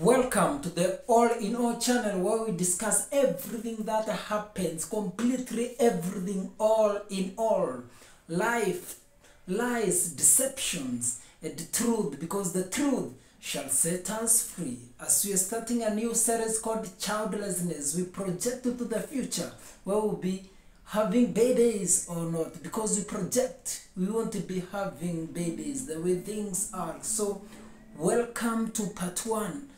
Welcome to the All in All channel where we discuss everything that happens, completely everything, all in all. Life, lies, deceptions, and the truth, because the truth shall set us free. As we are starting a new series called Childlessness, we project into the future where we'll be having babies or not, because we project we want to be having babies the way things are. So, welcome to part one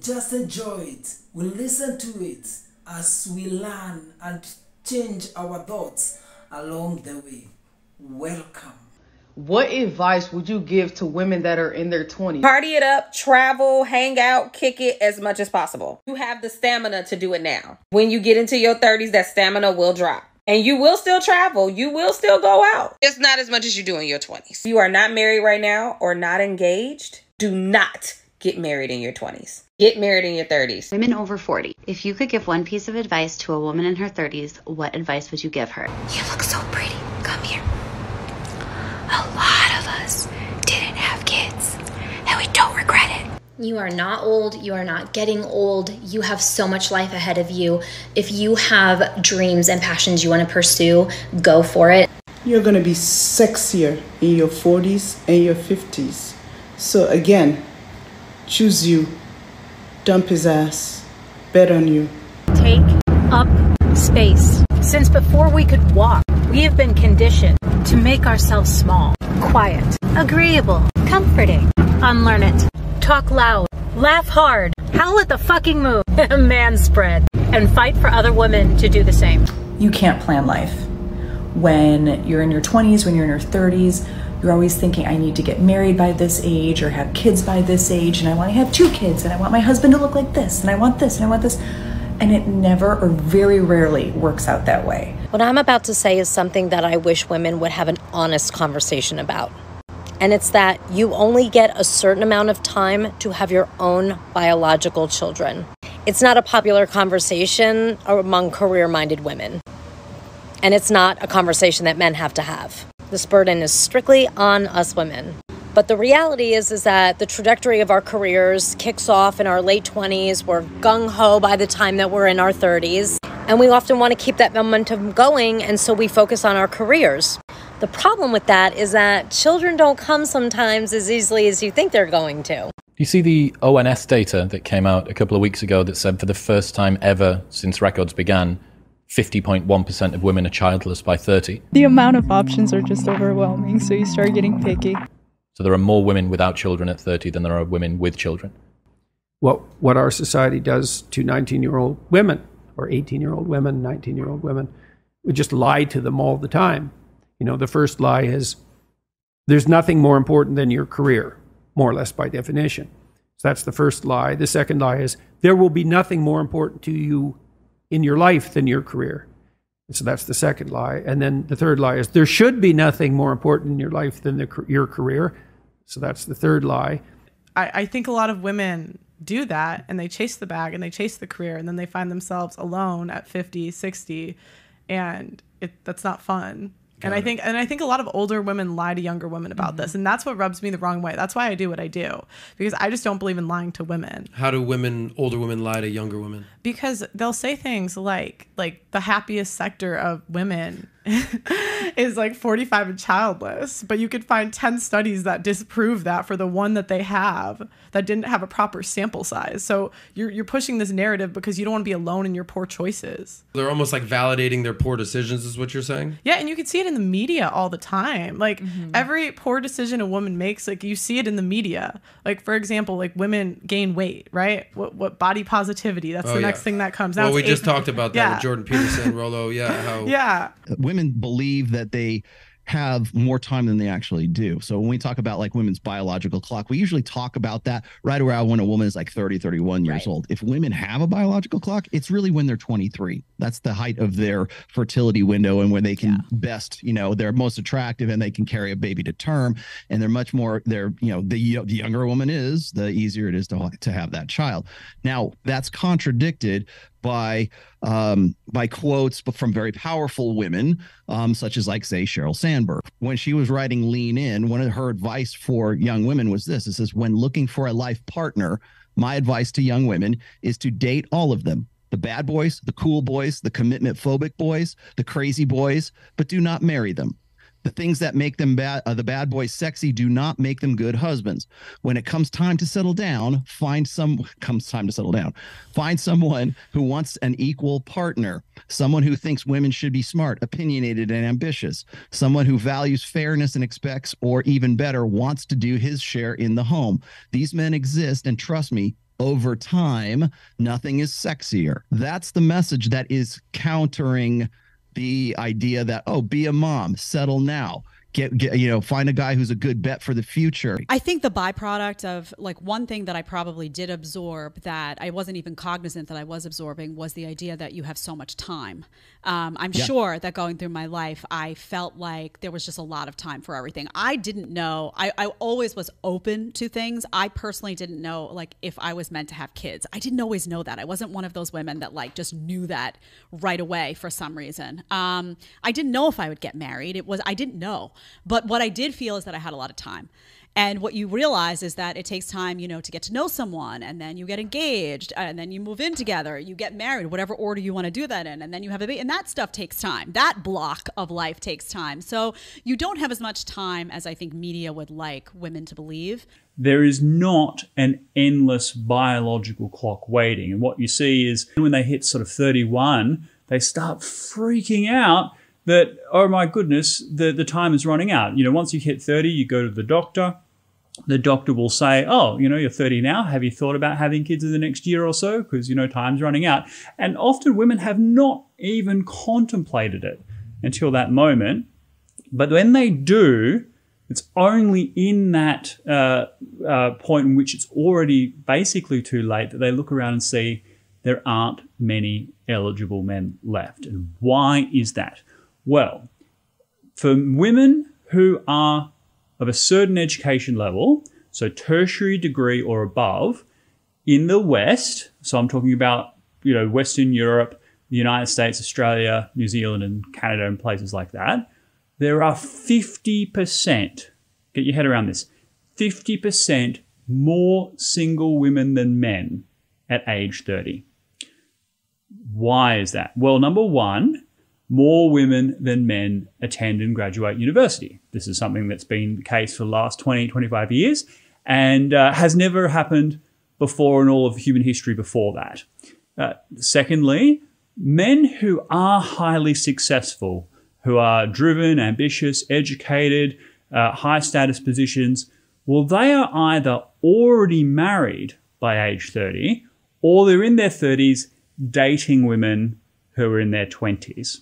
just enjoy it. We listen to it as we learn and change our thoughts along the way. Welcome. What advice would you give to women that are in their 20s? Party it up, travel, hang out, kick it as much as possible. You have the stamina to do it now. When you get into your 30s, that stamina will drop. And you will still travel. You will still go out. It's not as much as you do in your 20s. You are not married right now or not engaged. Do not get married in your 20s. Get married in your 30s. Women over 40. If you could give one piece of advice to a woman in her 30s, what advice would you give her? You look so pretty. Come here. A lot of us didn't have kids, and we don't regret it. You are not old. You are not getting old. You have so much life ahead of you. If you have dreams and passions you want to pursue, go for it. You're going to be sexier in your 40s and your 50s. So, again, choose you, dump his ass, bet on you. Take up space. Since before we could walk, we have been conditioned to make ourselves small, quiet, agreeable, comforting. Unlearn it. Talk loud, laugh hard, howl at the fucking moon, man spread, and fight for other women to do the same. You can't plan life. When you're in your 20s, when you're in your 30s, you're always thinking, I need to get married by this age or have kids by this age, and I want to have two kids, and I want my husband to look like this, and I want this, and I want this. And it never or very rarely works out that way. What I'm about to say is something that I wish women would have an honest conversation about. And it's that you only get a certain amount of time to have your own biological children. It's not a popular conversation among career minded women. And it's not a conversation that men have to have. This burden is strictly on us women. But the reality is is that the trajectory of our careers kicks off in our late 20s. We're gung ho by the time that we're in our 30s. And we often want to keep that momentum going, and so we focus on our careers. The problem with that is that children don't come sometimes as easily as you think they're going to. You see the ONS data that came out a couple of weeks ago that said for the first time ever since records began, 50.1% of women are childless by 30. The amount of options are just overwhelming, so you start getting picky. So there are more women without children at 30 than there are women with children. What, what our society does to 19 year old women or 18 year old women, 19 year old women, we just lie to them all the time. You know, the first lie is there's nothing more important than your career, more or less by definition. So that's the first lie. The second lie is there will be nothing more important to you in your life than your career. So that's the second lie. And then the third lie is there should be nothing more important in your life than the, your career. So that's the third lie. I, I think a lot of women do that and they chase the bag and they chase the career and then they find themselves alone at 50, 60 and it that's not fun. And. I think and I think a lot of older women lie to younger women about mm-hmm. this and that's what rubs me the wrong way. That's why I do what I do because I just don't believe in lying to women. How do women older women lie to younger women? Because they'll say things like like the happiest sector of women is like 45 and childless, but you could find 10 studies that disprove that for the one that they have that didn't have a proper sample size. So you're you're pushing this narrative because you don't want to be alone in your poor choices. They're almost like validating their poor decisions is what you're saying? Yeah, and you can see it in the media all the time. Like mm-hmm. every poor decision a woman makes, like you see it in the media. Like for example, like women gain weight, right? What what body positivity? That's oh, the yeah. next thing that comes out. Well, we just talked about that yeah. with Jordan Peterson, Rollo. Yeah, how Yeah women believe that they have more time than they actually do. So when we talk about like women's biological clock, we usually talk about that right around when a woman is like 30, 31 years right. old. If women have a biological clock, it's really when they're 23. That's the height of their fertility window and when they can yeah. best, you know, they're most attractive and they can carry a baby to term. And they're much more, they're, you know, the, the younger a woman is, the easier it is to, to have that child. Now, that's contradicted by um, by quotes from very powerful women, um, such as like say Sheryl Sandberg. When she was writing Lean In, one of her advice for young women was this: "It says when looking for a life partner." My advice to young women is to date all of them the bad boys, the cool boys, the commitment phobic boys, the crazy boys, but do not marry them. The things that make them bad, uh, the bad boys sexy, do not make them good husbands. When it comes time to settle down, find some. Comes time to settle down, find someone who wants an equal partner, someone who thinks women should be smart, opinionated, and ambitious, someone who values fairness and expects, or even better, wants to do his share in the home. These men exist, and trust me, over time, nothing is sexier. That's the message that is countering the idea that oh be a mom settle now get, get you know find a guy who's a good bet for the future. I think the byproduct of like one thing that i probably did absorb that i wasn't even cognizant that i was absorbing was the idea that you have so much time. Um, i'm Yeah. sure that going through my life i felt like there was just a lot of time for everything. I didn't know I, I always was open to things. I personally didn't know like if i was meant to have kids. I didn't always know that. I wasn't one of those women that like just knew that right away for some reason. Um, i didn't know if i would get married. It was i didn't know but what i did feel is that i had a lot of time and what you realize is that it takes time, you know, to get to know someone, and then you get engaged, and then you move in together, you get married, whatever order you want to do that in, and then you have a baby, and that stuff takes time. That block of life takes time. So you don't have as much time as I think media would like women to believe. there is not an endless biological clock waiting. And what you see is when they hit sort of 31, they start freaking out that, oh my goodness, the, the time is running out. You know, once you hit 30, you go to the doctor. The doctor will say, oh, you know, you're 30 now. Have you thought about having kids in the next year or so? Because, you know, time's running out. And often women have not even contemplated it until that moment. But when they do, it's only in that uh, uh, point in which it's already basically too late that they look around and see there aren't many eligible men left. And why is that? Well, for women who are of a certain education level, so tertiary degree or above, in the West, so I'm talking about you know Western Europe, the United States, Australia, New Zealand, and Canada, and places like that, there are 50%, get your head around this, 50% more single women than men at age 30. Why is that? Well, number one, more women than men attend and graduate university. This is something that's been the case for the last 20, 25 years and uh, has never happened before in all of human history before that. Uh, secondly, men who are highly successful, who are driven, ambitious, educated, uh, high status positions, well, they are either already married by age 30 or they're in their 30s dating women who are in their 20s.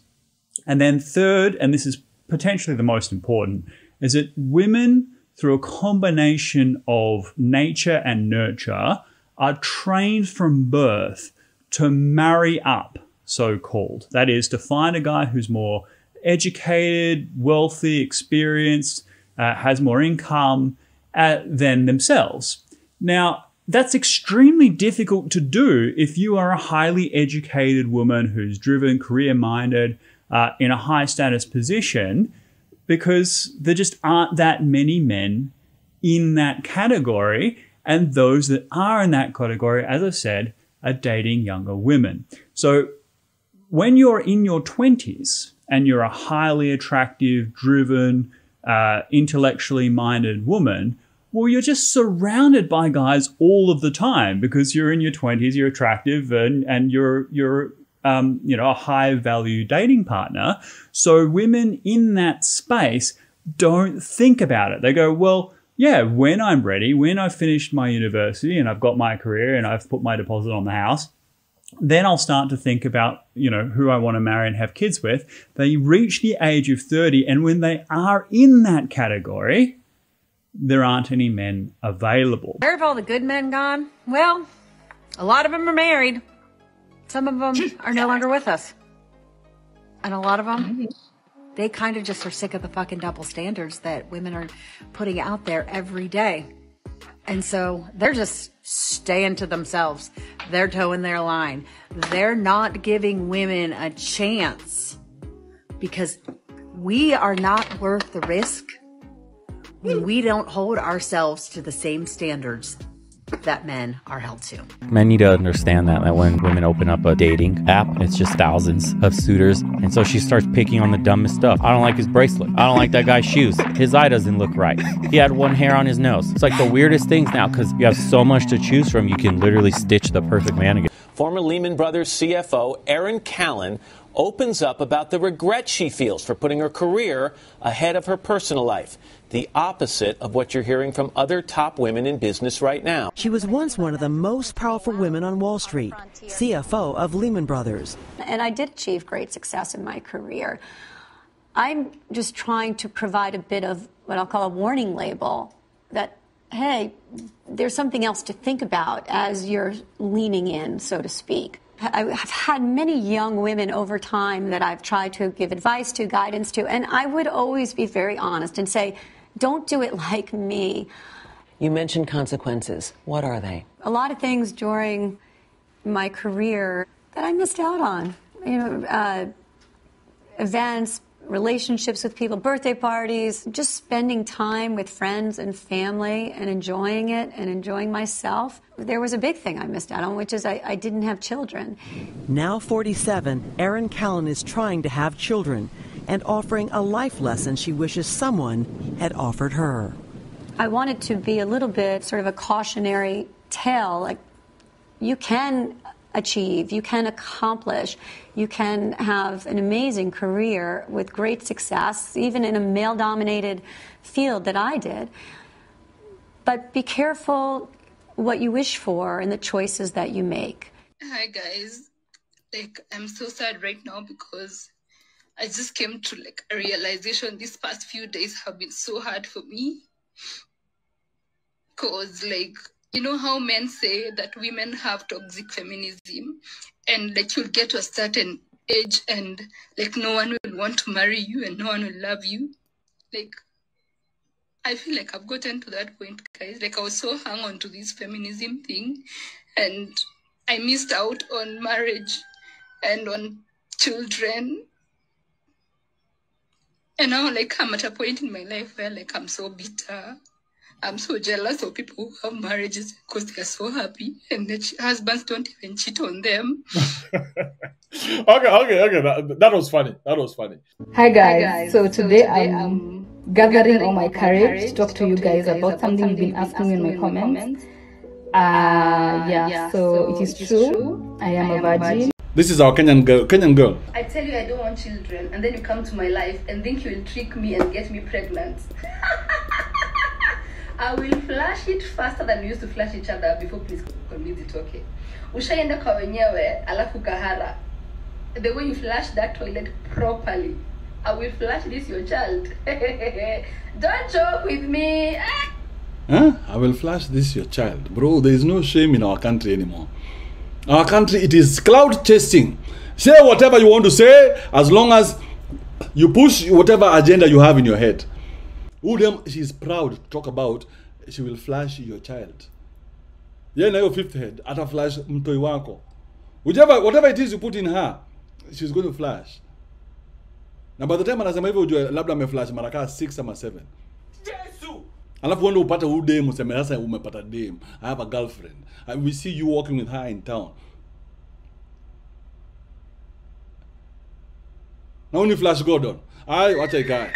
And then, third, and this is potentially the most important, is that women, through a combination of nature and nurture, are trained from birth to marry up, so called. That is, to find a guy who's more educated, wealthy, experienced, uh, has more income uh, than themselves. Now, that's extremely difficult to do if you are a highly educated woman who's driven, career minded, uh, in a high status position, because there just aren't that many men in that category. And those that are in that category, as I said, are dating younger women. So when you're in your 20s and you're a highly attractive, driven, uh, intellectually minded woman, well, you're just surrounded by guys all of the time because you're in your 20s, you're attractive, and, and you're, you're um, you know, a high value dating partner. So women in that space don't think about it. They go, well, yeah, when I'm ready, when I've finished my university and I've got my career and I've put my deposit on the house, then I'll start to think about, you know, who I want to marry and have kids with. They reach the age of 30, and when they are in that category, there aren't any men available. Where have all the good men gone? Well, a lot of them are married. Some of them are no longer with us. And a lot of them, mm-hmm. they kind of just are sick of the fucking double standards that women are putting out there every day. And so they're just staying to themselves. They're towing their line. They're not giving women a chance because we are not worth the risk when mm. we don't hold ourselves to the same standards that men are held to. Men need to understand that, that when women open up a dating app, it's just thousands of suitors. And so she starts picking on the dumbest stuff. I don't like his bracelet. I don't like that guy's shoes. His eye doesn't look right. He had one hair on his nose. It's like the weirdest things now because you have so much to choose from. You can literally stitch the perfect man again. Former Lehman Brothers CFO Erin Callan opens up about the regret she feels for putting her career ahead of her personal life. The opposite of what you're hearing from other top women in business right now. She was once one of the most powerful women on Wall Street, CFO of Lehman Brothers. And I did achieve great success in my career. I'm just trying to provide a bit of what I'll call a warning label that, hey, there's something else to think about as you're leaning in, so to speak. I have had many young women over time that I've tried to give advice to, guidance to, and I would always be very honest and say, don't do it like me. You mentioned consequences. What are they? A lot of things during my career that I missed out on. You know, uh, events, relationships with people, birthday parties, just spending time with friends and family and enjoying it and enjoying myself. There was a big thing I missed out on, which is I, I didn't have children. Now 47, Erin Callan is trying to have children and offering a life lesson she wishes someone had offered her. I wanted to be a little bit sort of a cautionary tale, like you can achieve, you can accomplish, you can have an amazing career with great success, even in a male dominated field that I did. But be careful what you wish for and the choices that you make. Hi, guys. Like, I'm so sad right now because I just came to like a realization these past few days have been so hard for me. Cause like you know how men say that women have toxic feminism? And like you'll get to a certain age and like no one will want to marry you and no one will love you. Like i feel like i've gotten to that point guys. Like i was so hung on to this feminism thing and i missed out on marriage and on children and now like i'm at a point in my life where like i'm so bitter I'm so jealous of people who have marriages because they are so happy and their ch- husbands don't even cheat on them. okay, okay, okay. That, that was funny. That was funny. Hi guys. Hi guys. So today I'm gathering all my courage to talk to you guys about something you've been asking me in my comments. Uh, yeah, so it is true. I am a virgin. This is our Kenyan girl. Kenyan girl. I tell you I don't want children and then you come to my life and think you will trick me and get me pregnant. I will flash it faster than we used to flash each other before please convince it okay. Ushaenda kwa wenyewe alafu kahara. The way you flash that toilet properly. I will flash this your child. Don't joke with me. Huh? I will flash this your child. Bro, there is no shame in our country anymore. Our country, it is cloud chasing. Say whatever you want to say as long as you push whatever agenda you have in your head. who tdem she she's proud to talk about she will flash your child. Yeah, your fifth head, ata flash mtoi wako. Whichever, whatever it is you put in her, she's going to flash. Na by the time anasema hivyo ujue labda ameflash mara kaa 6 ama 7. Alafu uende upate huyu dem useme sasa umepata dem. I have a girlfriend. I, we see you walking with her in town. Na uni flash Gordon. Ai, wacha ikae.